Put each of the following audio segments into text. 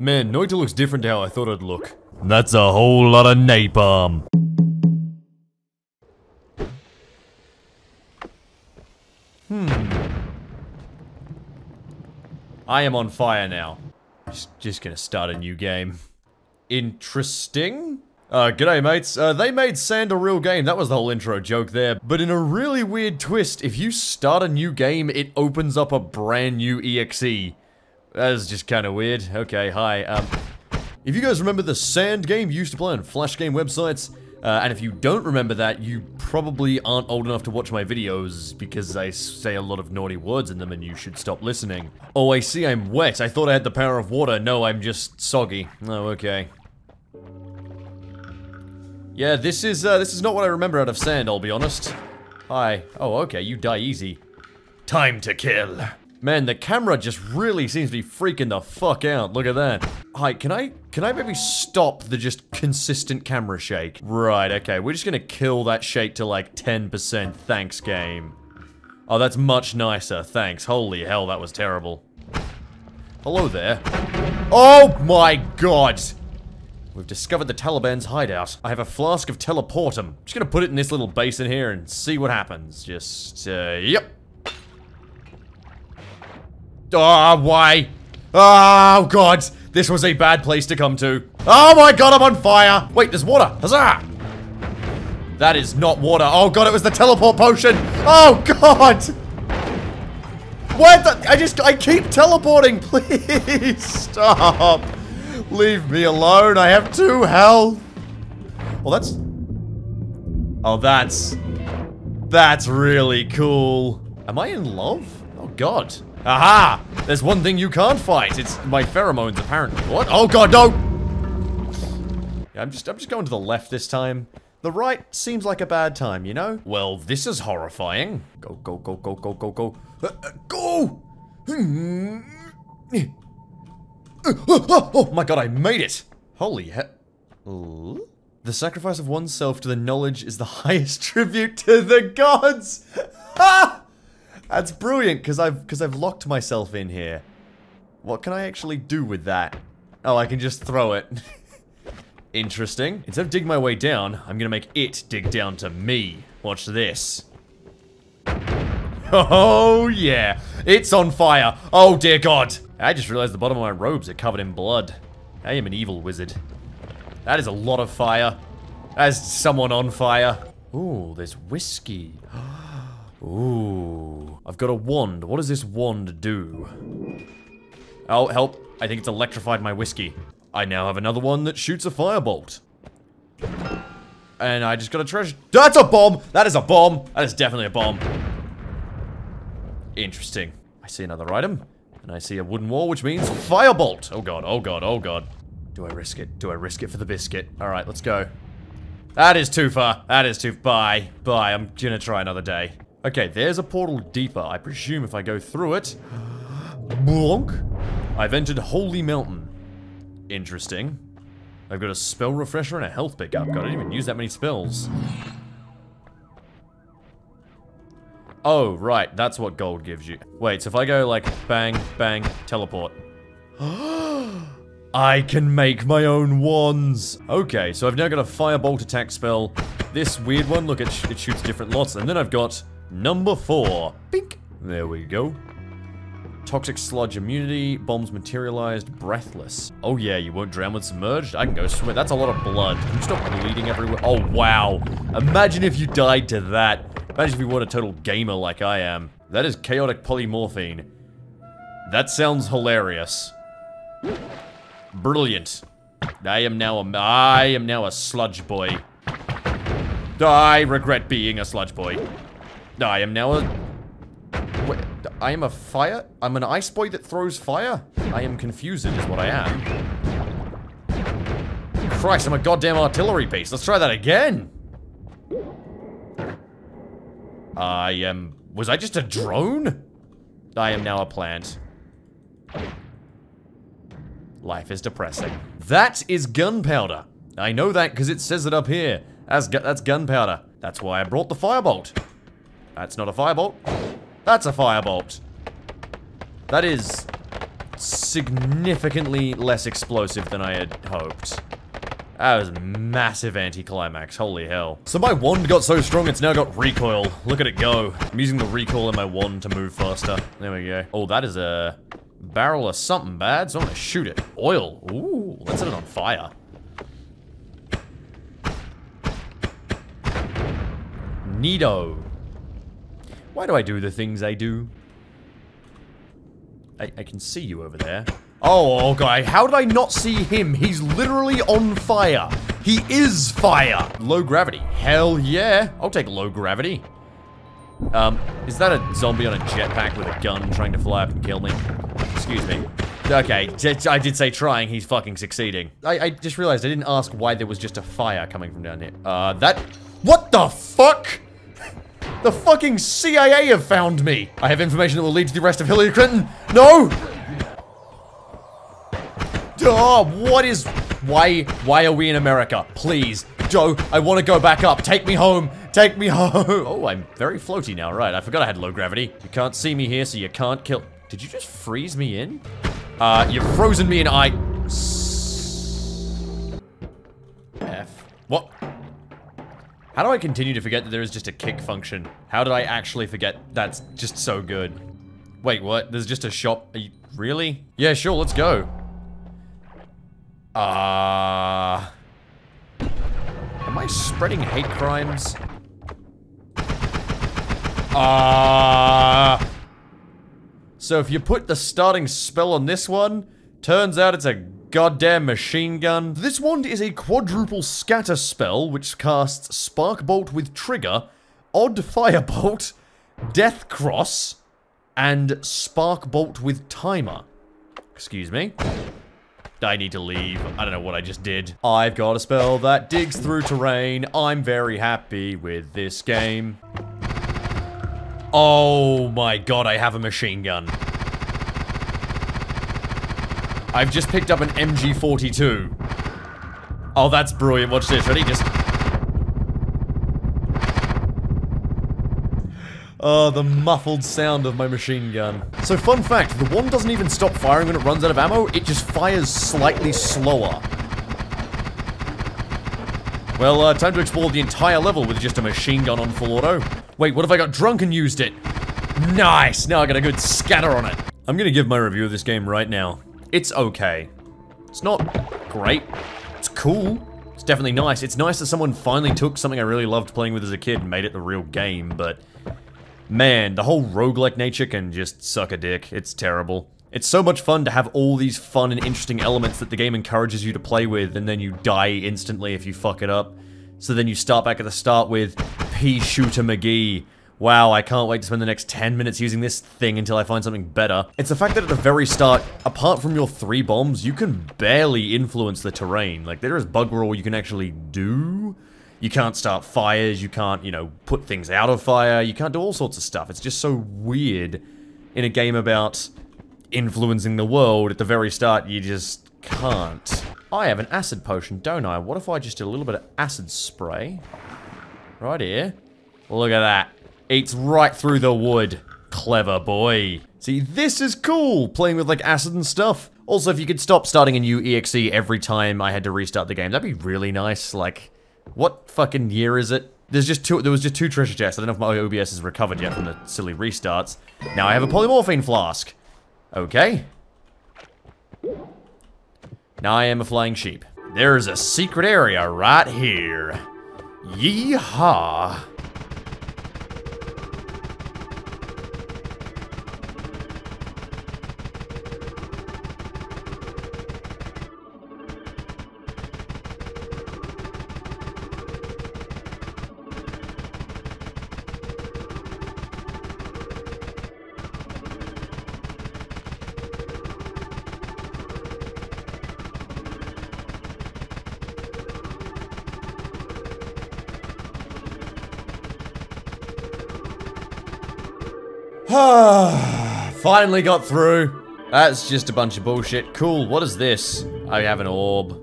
Man, Noita looks different to how I thought it'd look. That's a whole lot of napalm. Hmm. I am on fire now. Just, just gonna start a new game. Interesting? Uh, g'day mates. Uh, they made Sand a real game. That was the whole intro joke there. But in a really weird twist, if you start a new game, it opens up a brand new EXE. That's just kind of weird. Okay, hi. Um, if you guys remember the Sand game you used to play on Flash game websites, uh, and if you don't remember that, you probably aren't old enough to watch my videos because I say a lot of naughty words in them and you should stop listening. Oh, I see I'm wet. I thought I had the power of water. No, I'm just soggy. Oh, okay. Yeah, this is, uh, this is not what I remember out of Sand, I'll be honest. Hi. Oh, okay, you die easy. Time to kill. Man, the camera just really seems to be freaking the fuck out. Look at that. Hi, can I, can I maybe stop the just consistent camera shake? Right, okay, we're just gonna kill that shake to like 10%. Thanks, game. Oh, that's much nicer. Thanks. Holy hell, that was terrible. Hello there. Oh my god! We've discovered the Taliban's hideout. I have a flask of teleportum. I'm just gonna put it in this little basin here and see what happens. Just, uh, yep. Ah, oh, why? Oh, God. This was a bad place to come to. Oh, my God, I'm on fire. Wait, there's water. Huzzah. That is not water. Oh, God, it was the teleport potion. Oh, God. What the? I just, I keep teleporting. Please stop. Leave me alone. I have two health. Well, that's... Oh, that's... That's really cool. Am I in love? Oh, God. Aha! There's one thing you can't fight. It's my pheromones, apparently. What? Oh god, no! Yeah, I'm just I'm just going to the left this time. The right seems like a bad time, you know? Well, this is horrifying. Go, go, go, go, go, go, go. Uh, uh, go! Oh my god, I made it! Holy he- The sacrifice of oneself to the knowledge is the highest tribute to the gods! Ha! That's brilliant, because I've, because I've locked myself in here. What can I actually do with that? Oh, I can just throw it. Interesting. Instead of digging my way down, I'm gonna make it dig down to me. Watch this. Oh, yeah. It's on fire. Oh, dear God. I just realized the bottom of my robes are covered in blood. I am an evil wizard. That is a lot of fire. As someone on fire. Ooh, there's whiskey. Ooh. I've got a wand. What does this wand do? Oh, help. I think it's electrified my whiskey. I now have another one that shoots a firebolt. And I just got a treasure- That's a bomb! That is a bomb! That is definitely a bomb. Interesting. I see another item. And I see a wooden wall, which means firebolt! Oh god, oh god, oh god. Do I risk it? Do I risk it for the biscuit? Alright, let's go. That is too far. That is too- Bye. Bye. I'm gonna try another day. Okay, there's a portal deeper. I presume if I go through it... Blonk. I've entered Holy Mountain. Interesting. I've got a spell refresher and a health pickup. God, I didn't even use that many spells. Oh, right. That's what gold gives you. Wait, so if I go like bang, bang, teleport. I can make my own wands. Okay, so I've now got a firebolt attack spell. This weird one, look, it, sh it shoots different lots. And then I've got Number four. Bink. There we go. Toxic sludge immunity, bombs materialized, breathless. Oh yeah, you won't drown when submerged? I can go swim. That's a lot of blood. Can you stop bleeding everywhere? Oh wow. Imagine if you died to that. Imagine if you weren't a total gamer like I am. That is chaotic polymorphine. That sounds hilarious. Brilliant. I am now a- I am now a sludge boy. I regret being a sludge boy. I am now a... Wait, I am a fire? I'm an ice boy that throws fire? I am confused is what I am. Christ, I'm a goddamn artillery piece. Let's try that again. I am... Was I just a drone? I am now a plant. Life is depressing. That is gunpowder. I know that because it says it up here. That's, gu that's gunpowder. That's why I brought the firebolt. That's not a firebolt. That's a firebolt. That is significantly less explosive than I had hoped. That was a massive anticlimax, holy hell. So my wand got so strong it's now got recoil. Look at it go. I'm using the recoil in my wand to move faster. There we go. Oh, that is a barrel of something bad, so I'm gonna shoot it. Oil. Ooh, let's set it on fire. Neato. Why do I do the things I do? I, I can see you over there. Oh, okay. How did I not see him? He's literally on fire. He is fire. Low gravity. Hell yeah. I'll take low gravity. Um, is that a zombie on a jetpack with a gun trying to fly up and kill me? Excuse me. Okay, I did say trying, he's fucking succeeding. I, I just realized I didn't ask why there was just a fire coming from down here. Uh, that... What the fuck? The fucking CIA have found me! I have information that will lead to the arrest of Hillary Clinton. No! Oh, what is... Why, why are we in America? Please. Joe, I want to go back up. Take me home. Take me home. Oh, I'm very floaty now. Right, I forgot I had low gravity. You can't see me here, so you can't kill... Did you just freeze me in? Uh, you've frozen me in I... F. What? How do I continue to forget that there is just a kick function? How did I actually forget that's just so good? Wait, what? There's just a shop? You, really? Yeah, sure, let's go. Uh... Am I spreading hate crimes? Uh... So if you put the starting spell on this one, turns out it's a goddamn machine gun. This wand is a quadruple scatter spell, which casts Spark Bolt with Trigger, Odd Firebolt, Death Cross, and Spark Bolt with Timer. Excuse me. I need to leave. I don't know what I just did. I've got a spell that digs through terrain. I'm very happy with this game. Oh my god, I have a machine gun. I've just picked up an MG42. Oh, that's brilliant. Watch this. Ready? Just... Oh, the muffled sound of my machine gun. So fun fact, the one doesn't even stop firing when it runs out of ammo, it just fires slightly slower. Well, uh, time to explore the entire level with just a machine gun on full auto. Wait, what if I got drunk and used it? Nice! Now I got a good scatter on it. I'm gonna give my review of this game right now. It's okay. It's not great. It's cool. It's definitely nice. It's nice that someone finally took something I really loved playing with as a kid and made it the real game, but... Man, the whole roguelike nature can just suck a dick. It's terrible. It's so much fun to have all these fun and interesting elements that the game encourages you to play with, and then you die instantly if you fuck it up. So then you start back at the start with P. Shooter McGee, Wow, I can't wait to spend the next 10 minutes using this thing until I find something better. It's the fact that at the very start, apart from your three bombs, you can barely influence the terrain. Like, there is bug roll you can actually do. You can't start fires, you can't, you know, put things out of fire, you can't do all sorts of stuff. It's just so weird in a game about influencing the world. At the very start, you just can't. I have an acid potion, don't I? What if I just did a little bit of acid spray? Right here. Look at that. Eats right through the wood. Clever boy. See, this is cool, playing with like acid and stuff. Also, if you could stop starting a new EXE every time I had to restart the game, that'd be really nice. Like, what fucking year is it? There's just two, there was just two treasure chests. I don't know if my OBS has recovered yet from the silly restarts. Now I have a polymorphine flask. Okay. Now I am a flying sheep. There is a secret area right here. Yeehaw. Finally got through. That's just a bunch of bullshit. Cool, what is this? I have an orb.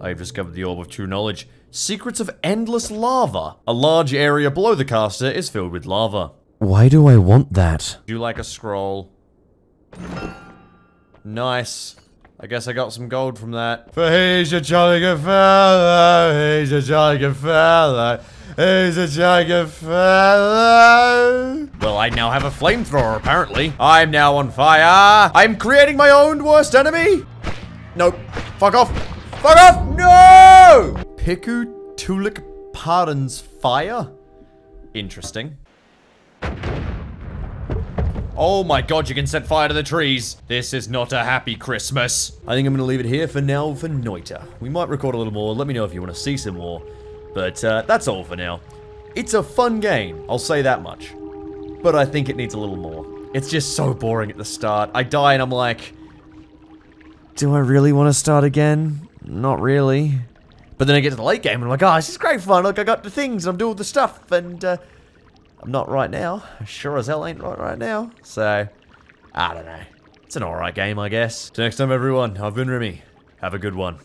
I've discovered the orb of true knowledge. Secrets of endless lava. A large area below the caster is filled with lava. Why do I want that? Do you like a scroll? Nice. I guess I got some gold from that. For he's a jolly good fellow, he's a jolly good fellow, he's a good fellow. Well, I now have a flamethrower, apparently. I'm now on fire. I'm creating my own worst enemy. Nope. Fuck off. Fuck off. No! Piku Tulik Pardon's fire? Interesting. Oh my god, you can set fire to the trees. This is not a happy Christmas. I think I'm going to leave it here for now for Noita. We might record a little more. Let me know if you want to see some more. But uh, that's all for now. It's a fun game, I'll say that much. But I think it needs a little more. It's just so boring at the start. I die and I'm like... Do I really want to start again? Not really. But then I get to the late game and I'm like, oh, this is great fun. Look, I got the things, and I'm doing the stuff, and uh, I'm not right now. Sure as hell ain't right right now. So, I don't know. It's an alright game, I guess. Till next time, everyone, I've been Rimmy. Have a good one.